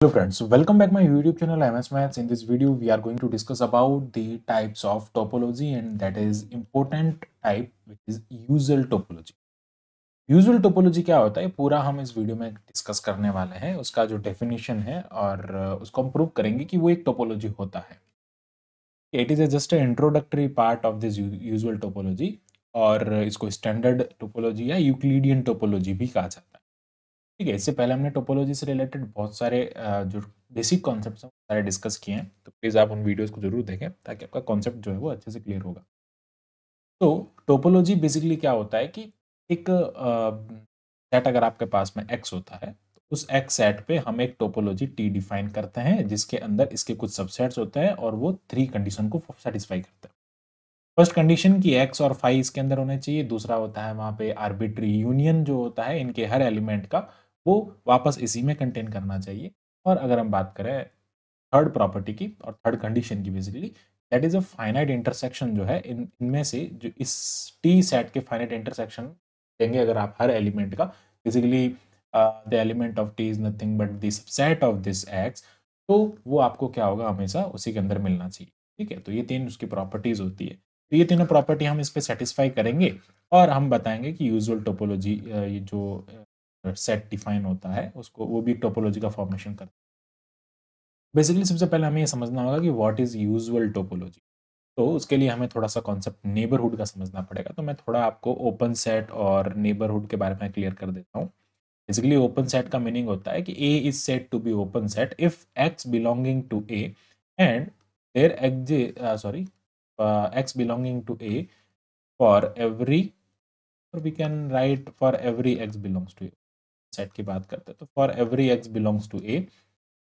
Hello friends, welcome back my YouTube channel MS Maths. In this video, we are going to discuss about the types of topology and that is important type which is usual topology. Usual topology क्या होता है पूरा हम इस video में discuss करने वाले हैं उसका जो डेफिनेशन है और उसको हम प्रूव करेंगे कि वो एक टोपोलॉजी होता है it is just introductory part of this usual topology और इसको स्टैंडर्ड टोपोलॉजी या यूक्लिडियन टोपोलॉजी भी कहा जाता है ठीक है, इससे पहले हमने टोपोलॉजी से रिलेटेड बहुत सारे जो बेसिक कॉन्सेप्ट हैं सारे डिस्कस किए हैं। तो प्लीज़ आप उन वीडियोस को ज़रूर देखें, ताकि आपका कॉन्सेप्ट जो है वो अच्छे से क्लियर होगा। तो टोपोलॉजी बेसिकली क्या होता है कि एक सेट अगर आपके पास में एक्स होता है तो उस एक्स सेट पे हम एक टोपोलॉजी टी डिफाइन करते हैं, जिसके अंदर इसके कुछ सबसेट्स होते हैं और वो थ्री कंडीशन को सेटिस्फाई करते हैं। फ़र्स्ट कंडीशन की एक्स और फाइव इसके अंदर होने चाहिए, दूसरा होता है वहाँ पे आर्बिट्री यूनियन जो होता है, इनके हर एलिमेंट का वो वापस इसी में कंटेन करना चाहिए। और अगर हम बात करें थर्ड प्रॉपर्टी की और थर्ड कंडीशन की basically that is a finite intersection जो है, इन, इनमें से जो इस टी सेट के फाइनाइट इंटरसेक्शन देंगे अगर आप हर एलिमेंट का। Basically the element of T is nothing but this set of this X तो वो आपको क्या होगा, हमेशा उसी के अंदर मिलना चाहिए। ठीक है तो ये तीन उसकी प्रॉपर्टीज़ होती है। तो ये तीनों प्रॉपर्टी हम इस पर सेटिस्फाई करेंगे और हम बताएँगे कि यूजुअल टोपोलॉजी जो सेट डिफाइन होता है, उसको, वो भी टोपोलॉजी का फॉर्मेशन करता है। बेसिकली सबसे पहले हमें ये समझना होगा कि व्हाट इज़ यूजुअल टोपोलॉजी तो उसके लिए हमें थोड़ा सा कॉन्सेप्ट नेबरहुड का समझना पड़ेगा। तो मैं थोड़ा आपको ओपन सेट और नेबरहुड के बारे में क्लियर कर देता हूँ। बेसिकली ओपन सेट का मीनिंग होता है कि A is set to be open set if X belonging to A and there X sorry X belonging to A for every we can write for every X belongs to A set की बात करते हैं तो for every X belongs to A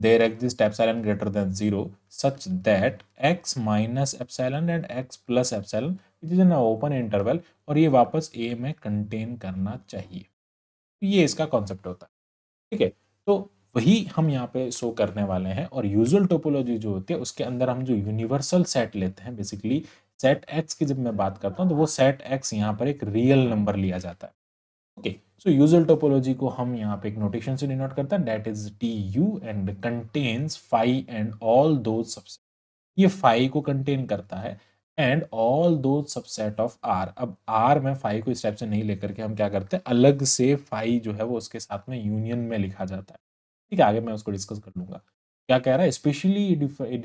there exist epsilon greater than zero such that X minus epsilon and X plus epsilon which is an open interval और ये वापस ए में contain करना चाहिए। तो ये इसका कॉन्सेप्ट होता है। ठीक है? तो वही हम यहाँ पे शो करने वाले हैं और यूजुअल टोपोलॉजी जो होती है, उसके अंदर हम जो यूनिवर्सल सेट लेते हैं बेसिकली सेट एक्स की जब मैं बात करता हूँ तो वो सेट एक्स यहाँ पर एक रियल नंबर लिया जाता है। ओके सो यूजुअल टोपोलॉजी को हम यहाँ पे एक नोटेशन से डिनोट करते हैं that is T U and contains phi and all those ये फाइव को कंटेन करता है and all those subset of R अब आर में फाइव को इस टाइप से नहीं लेकर के हम क्या करते हैं? अलग से फाइव जो है वो उसके साथ में यूनियन में लिखा जाता है। ठीक है, आगे मैं उसको डिस्कस कर लूँगा। क्या कह रहा है? स्पेशली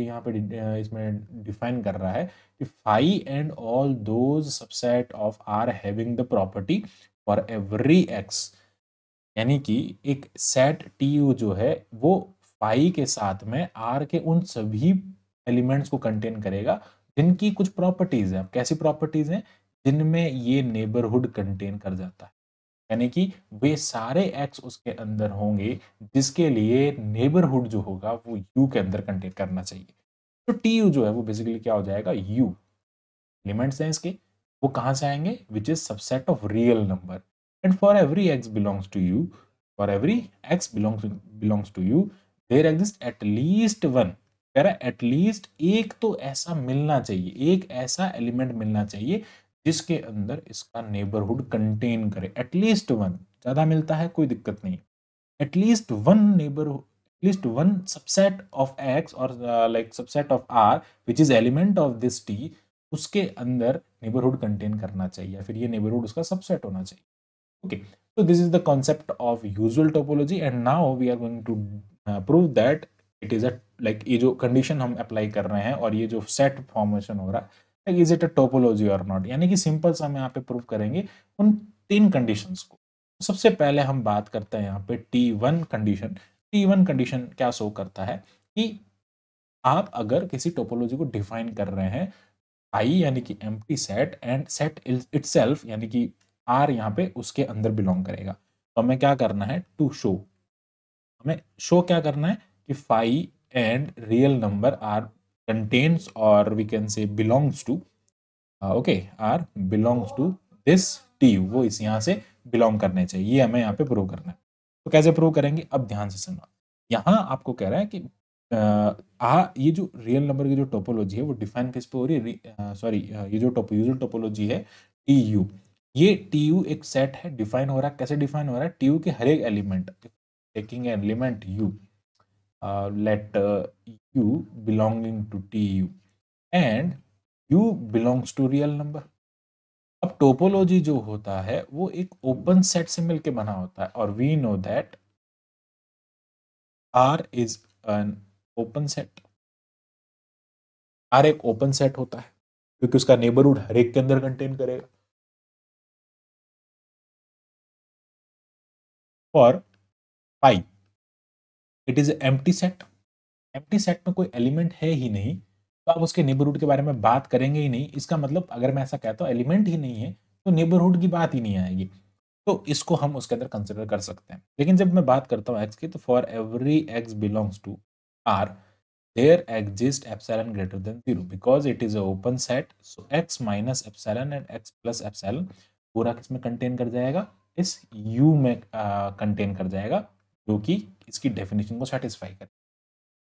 यहाँ पे इसमें डिफाइन कर रहा है कि phi and all those subset of R having the property for every X यानी कि एक सेट टी यू जो है, वो फाई के साथ में आर के उन सभी एलिमेंट्स को कंटेन करेगा, जिनकी कुछ प्रॉपर्टीज़ है। कैसी प्रॉपर्टीज़ हैं? जिनमें ये नेबरहुड कंटेन कर जाता है। यानी कि वे सारे एक्स उसके अंदर होंगे, जिसके लिए नेबरहुड जो होगा, वो यू के अंदर कंटेन करना चाहिए। तो टी यू जो है, वो बेसिकली क्या हो जाएगा? यू एलिमेंट्स हैं इसके। वो कहाँ से आएँगे? Which is subset of real number and for every X belongs to U for every X belongs belongs to U there exist at least one कह रहा है एटलीस्ट एक तो ऐसा मिलना चाहिए, एक ऐसा एलिमेंट मिलना चाहिए, जिसके अंदर इसका नेबरहुड कंटेन करे। एटलीस्ट वन ज़्यादा मिलता है, कोई दिक्कत नहीं। At least one neighbourhood at least one subset of X और like subset of R which is element of this T उसके अंदर नेबरहुड कंटेन करना चाहिए या फिर ये नेबरहुड उसका सबसेट होना चाहिए। Okay this is the concept of usual topology and now we are going to uh, prove that it is a like ये जो कंडीशन हम अप्लाई कर रहे हैं और ये जो सेट फॉर्मेशन हो रहा है इज़ इट अ टोपोलॉजी और नॉट यानी कि सिंपल सा हम यहाँ पे प्रूव करेंगे उन तीन कंडीशंस को। सबसे पहले हम बात करते हैं यहाँ पे T one condition T one condition क्या शो करता है कि आप अगर किसी टोपोलॉजी को डिफाइन कर रहे हैं आई यानी कि empty set and set itself यानी कि आर यहाँ पे उसके अंदर बिलोंग करेगा। तो हमें क्या करना है? टू शो हमें शो क्या करना है? कि phi and real number R contains और we can say belongs to okay R belongs to this T वो इस यहाँ से बिलोंग करने चाहिए। ये हमें यहाँ पे प्रूव करना है। तो कैसे प्रूव करेंगे? अब ध्यान से सुनना। यहाँ आपको कह रहा है कि आ ये जो रियल नंबर की जो टोपोलॉजी है वो डिफाइन किस पे हो रही है सॉरी ये जो टोपो यूजल टोपोलॉजी है टी यू ये टी यू एक सेट है डिफाइन हो रहा है। कैसे डिफाइन हो रहा है? टी यू के हर एक element taking element U let uh, u belonging to U and u belongs to real number. अब टोपोलॉजी जो होता है वो एक ओपन सेट से मिलके बना होता है। और we know that R is an open set R एक ओपन सेट होता है, क्योंकि उसका नेबरहुड हर एक के अंदर कंटेन करेगा। For phi it is empty set empty set में कोई एलिमेंट है ही नहीं तो आप उसके नेबरहुड के बारे में बात करेंगे ही नहीं। इसका मतलब अगर मैं ऐसा कहता हूँ एलिमेंट ही नहीं है तो नेबरहुड की बात ही नहीं आएगी। तो इसको हम उसके अंदर कंसिडर कर सकते हैं। लेकिन जब मैं बात करता हूँ एक्स की तो for every X belongs to R there exist epsilon greater than zero because it is open set so X minus epsilon and X plus epsilon पूरा किसमें कंटेन कर जाएगा? इस यू में कंटेन कर जाएगा, जो कि इसकी डेफिनेशन को सेटिस्फाई करे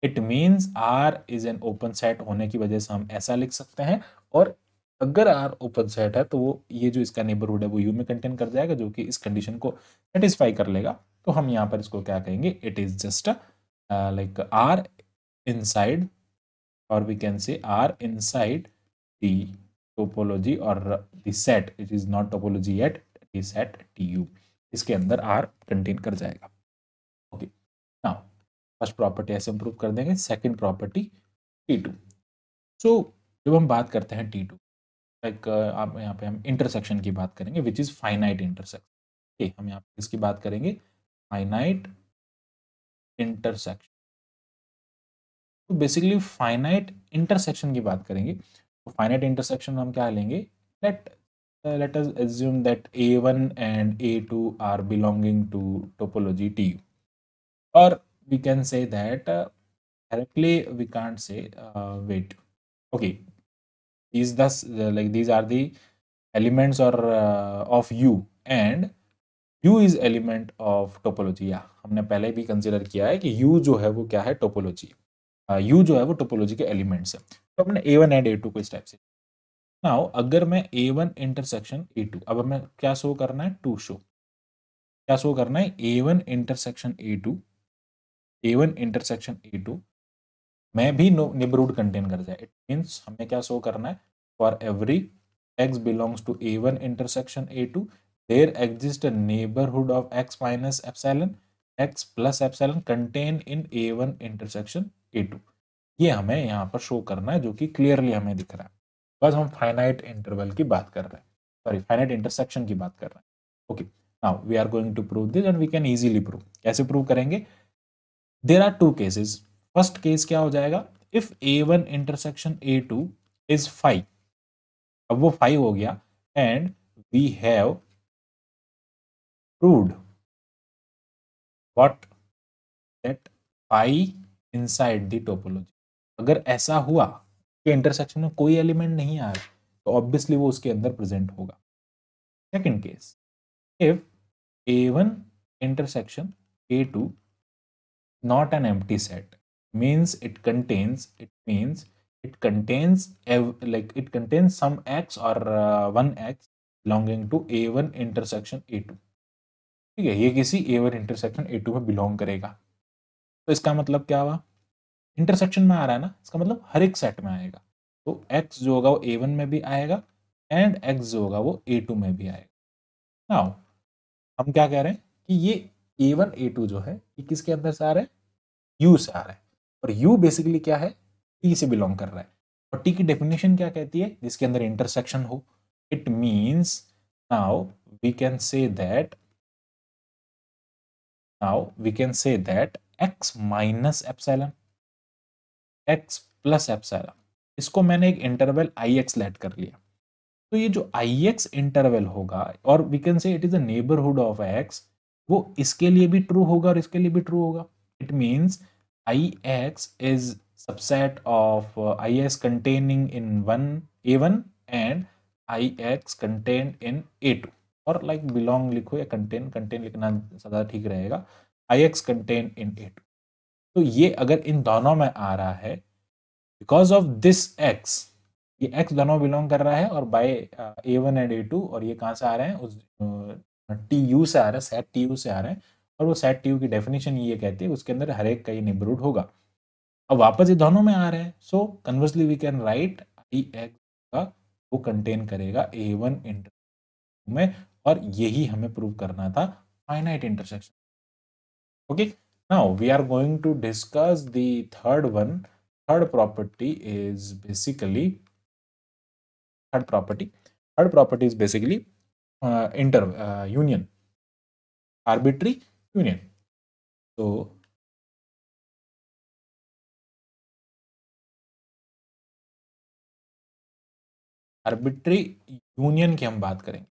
it means R is an open set होने की वजह से हम ऐसा लिख सकते हैं। और अगर आर ओपन सेट है तो वो, ये जो इसका नेबरहुड है, वो यू में कंटेन कर जाएगा, जो कि इस कंडीशन को सेटिस्फाई कर लेगा। तो हम यहाँ पर इसको क्या कहेंगे? It is just like R inside और we can say R inside the topology और the set it is not topology yet the set T U इसके अंदर आर कंटेन कर जाएगा। ओके नाउ फ़र्स्ट प्रॉपर्टी ऐसे इम्प्रूव कर देंगे second property T two so जब हम बात करते हैं टी टू लाइक आप यहाँ पे हम इंटरसेक्शन की बात करेंगे विच इज़ फाइनाइट इंटरसेक्शन ठीक हम यहाँ पे इसकी बात करेंगे फाइनाइट इंटरसेक्शन तो बेसिकली फाइनाइट इंटरसेक्शन की बात करेंगे तो फाइनाइट इंटरसेक्शन हम क्या लेंगे? Let let us assume that A one and A two are belonging to topology T और we can say that directly we can't say wait okay this like these are the elements और of U and u is element of topology. या हमने पहले भी consider किया है कि u जो है वो क्या है? टोपोलॉजी u जो है वो टोपोलॉजी के एलिमेंट्स है. तो अपने a1 एंड a2 को इस टाइप से नाउ अगर मैं a1 इंटरसेक्शन a2 अब हमें क्या शो करना है? टू शो क्या शो करना है? A one intersection A two A one intersection A two में भी नो नेबरहुड कंटेन कर जाए इट मीन्स हमें क्या शो करना है? For every X belongs to A one intersection A two exist neighbourhood of X minus epsilon X plus epsilon contain in A one intersection A two ये हमें यहाँ पर शो करना है जो कि क्लियरली हमें दिख रहा है। बस हम फाइनाइट इंटरवल की बात कर रहे हैं। सॉरी फाइनाइट इंटरसेक्शन की बात कर रहे हैं। Okay now we are going to prove this and we can easily prove कैसे प्रूव करेंगे? There are two cases first case क्या हो जाएगा? If A one intersection A two is phi अब वो फाइव हो गया and we have proved what that phi inside the topology अगर ऐसा हुआ कि इंटरसेक्शन में कोई एलिमेंट नहीं आया तो ऑब्वियसली वो उसके अंदर प्रेजेंट होगा second case if A one intersection A two not an empty set means it contains it means it contains like it contains some x or uh, one x belonging to a1 intersection a2 ठीक है, ये किसी a1 intersection a2 में belong करेगा। तो इसका मतलब क्या हुआ? इंटरसेक्शन में आ रहा है ना, इसका मतलब हर एक सेट में आएगा। तो एक्स जो होगा वो ए वन में भी आएगा एंड एक्स जो होगा वो ए टू में भी आएगा। नाउ हम क्या कह रहे हैं कि ये ए वन ए टू जो है, ये किसके अंदर से आ रहा है? यू से आ रहा है। और यू बेसिकली क्या है? टी से बिलोंग कर रहा है। और टी की डेफिनेशन क्या कहती है? जिसके अंदर इंटरसेक्शन हो। It means now we can say that now we can say that X minus epsilon X plus epsilon इसको मैंने एक इंटरवल आई एक्स लेट कर लिया। तो ये जो आई एक्स इंटरवल होगा, और we can say it is a neighbourhood of X वो इसके लिए भी ट्रू होगा और इसके लिए भी ट्रू होगा। It means I X is subset of I X containing in one A one and I X contain in A two और लाइक बिलोंग लिखो या कंटेन कंटेन लिखना ज़्यादा ठीक रहेगा। I X contain in A two तो ये अगर इन दोनों में आ रहा है बिकॉज़ ऑफ़ दिस एक्स ये एक्स दोनों बिलोंग कर रहा है और by A one and A two और ये कहाँ से आ रहे हैं? उस टी यू से आ रहा है सेट टी यू से आ रहे हैं। और वो सेट टी यू की डेफिनेशन ये कहती है उसके अंदर हर एक का ही नेबरहुड होगा। अब वापस ये दोनों में आ रहे हैं। So conversely we can write I X का वो कंटेन करेगा ए वन इंटर में। और यही हमें प्रूव करना था finite intersection okay now we are going to discuss the third one third property is basically third property third property is basically inter union arbitrary union तो आर्बिट्री यूनियन की हम बात करेंगे।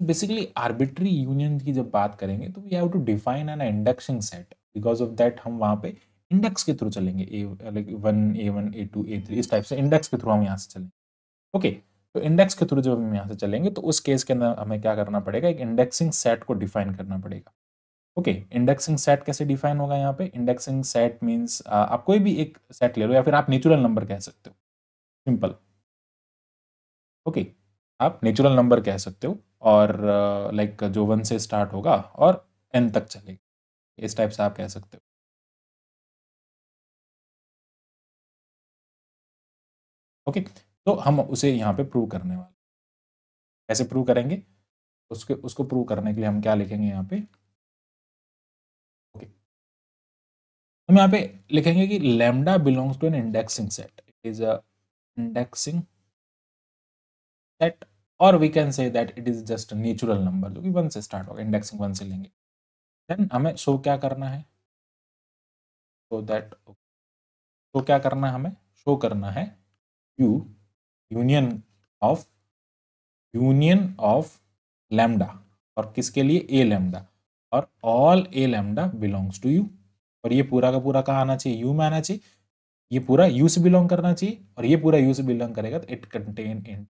बेसिकली आर्बिट्री यूनियन की जब बात करेंगे तो we have to define an indexing set because of that हम वहाँ पे इंडेक्स के थ्रू चलेंगे. A like one A one A two A three इस टाइप से इंडेक्स के थ्रू हम यहाँ से चलेंगे. ओके okay, तो इंडेक्स के थ्रू जब हम यहाँ से चलेंगे तो उस केस के अंदर हमें क्या करना पड़ेगा? एक इंडेक्सिंग सेट को डिफाइन करना पड़ेगा. ओके इंडेक्सिंग सेट कैसे डिफाइन होगा यहाँ पे? इंडेक्सिंग सेट मीन्स आप कोई भी एक सेट ले लो या फिर आप नेचुरल नंबर कह सकते हो. सिंपल ओके आप नेचुरल नंबर कह सकते हो और लाइक जो वन से स्टार्ट होगा और एन तक चलेगा। इस टाइप से आप कह सकते हो। ओके तो हम उसे यहाँ पे प्रूव करने वाले कैसे प्रूव करेंगे? उसके, उसको प्रूव करने के लिए हम क्या लिखेंगे यहाँ पे? ओके हम यहाँ पे लिखेंगे कि lambda belongs to an indexing set it is a indexing set और we can say that it is just natural number जो कि वन से स्टार्ट होगा इंडेक्सिंग वन से लेंगे। देन हमें शो क्या करना है? सो दैट शो क्या करना है हमें? शो करना है U union of union of lambda और किसके लिए? ए लैम्डा और all A lambda belongs to U और ये पूरा का पूरा कहाँ आना चाहिए? यू में आना चाहिए। ये पूरा यू से बिलोंग करना चाहिए। और ये पूरा यू से बिलोंग करेगा तो इट कंटेन इन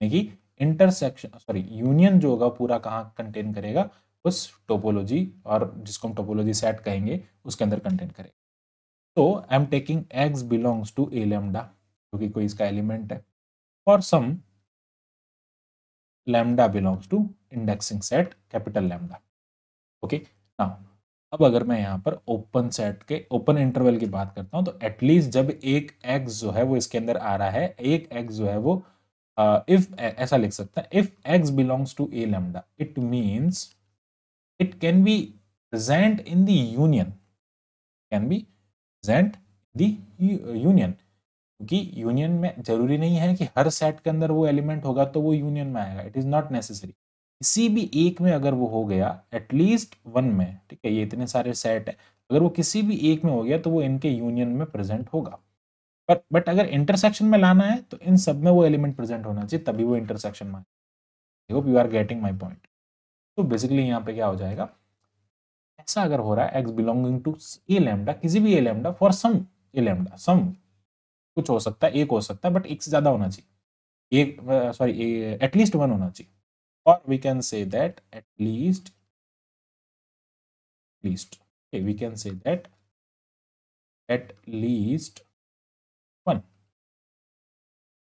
कि इंटरसेक्शन सॉरी यूनियन जो होगा, पूरा कहाँ कंटेन करेगा? उस टोपोलॉजी और जिसको हम टोपोलॉजी सेट कहेंगे, उसके अंदर कंटेन करेगा। तो I am taking X belongs to A lambda जो कि कोई इसका एलिमेंट है। और some lambda belongs to indexing set, capital lambda okay now अब अगर मैं यहाँ पर ओपन सेट के ओपन इंटरवल की बात करता हूँ तो एटलीस्ट जब एक एक्स जो है, वो इसके अंदर आ रहा है, एक एक्स जो है, वो इफ़ ऐसा लिख सकता है if X belongs to A lambda it means it can be present in the union can be present the union क्योंकि यूनियन में ज़रूरी नहीं है कि हर सेट के अंदर वो एलिमेंट होगा तो वो यूनियन में आएगा इट इज़ नॉट नेसेसरी किसी भी एक में अगर वो हो गया एटलीस्ट वन में, ठीक है, ये इतने सारे सेट है, अगर वो किसी भी एक में हो गया तो वो इनके यूनियन में प्रेजेंट होगा। बट बट अगर इंटरसेक्शन में लाना है तो इन सब में वो एलिमेंट प्रेजेंट होना चाहिए, तभी वो इंटरसेक्शन में I hope you are getting my point तो बेसिकली यहाँ पे क्या हो जाएगा? ऐसा अगर हो रहा है X belonging to A lambda किसी भी A lambda for some A lambda some कुछ हो सकता है, एक हो सकता है बट एक से ज़्यादा होना चाहिए। एक सॉरी एटलीस्ट वन होना चाहिए। और we can say that at least least okay, we can say that at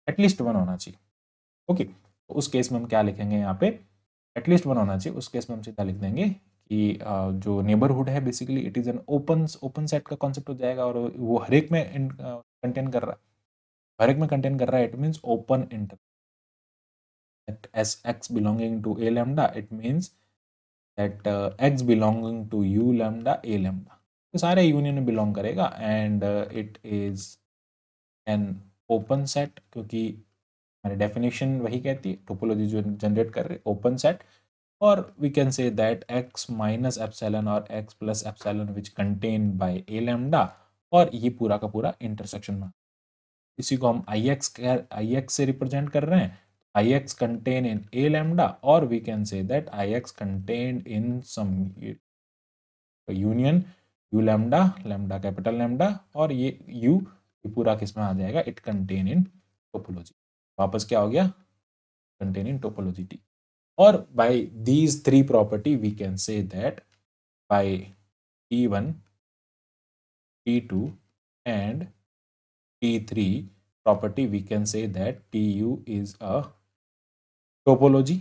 at least one होना चाहिए। ओके तो उस केस में हम क्या लिखेंगे यहाँ पे? एटलीस्ट वन होना चाहिए। उस केस में हम सीधा लिख देंगे कि जो नेबरहुड है basically it is an open open set का कॉन्सेप्ट हो जाएगा और वो हर एक में कंटेन कर रहा है। हर एक में कंटेन कर रहा है it means open inter S X belonging to A lambda it means that X belonging to U lambda A lambda तो सारे यूनियन में बिलोंग करेगा and it is an open set, क्योंकि हमारी डेफिनेशन वही कहती है टोपोलॉजी जो जनरेट कर रहे ओपन सेट और we can say that X minus epsilon और X plus epsilon which contain by A lambda और ये पूरा का पूरा इंटरसेक्शन में इसी को हम आई एक्स आई एक्स से रिप्रेजेंट कर रहे हैं। I X contain in A lambda और we can say that I X contain in some union U lambda lambda capital lambda और ये यू ये पूरा किसमें आ जाएगा? इट कंटेन इन टोपोलॉजी वापस क्या हो गया? कंटेन इन टोपोलॉजी टी और by these three property we can say that by T one T two and T three property we can say that T U is a topology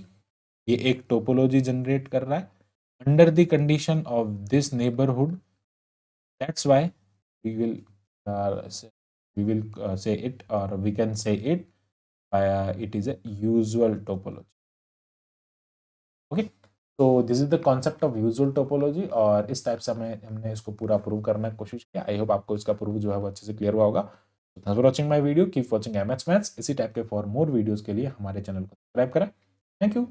ये एक topology generate कर रहा है। Under the condition of this neighborhood that's why we will uh, we will uh, say it or we can say it uh, it is a usual topology. Okay तो this is the concept of usual topology और इस type से हमें हमने इसको पूरा prove करने की कोशिश किया आई होप आपको इसका प्रूव जो है वो अच्छे से क्लियर हुआ होगा। Thanks for watching my video keep watching M maths इसी टाइप के फॉर मोर वीडियोस के लिए हमारे चैनल को सब्सक्राइब करें। Thank you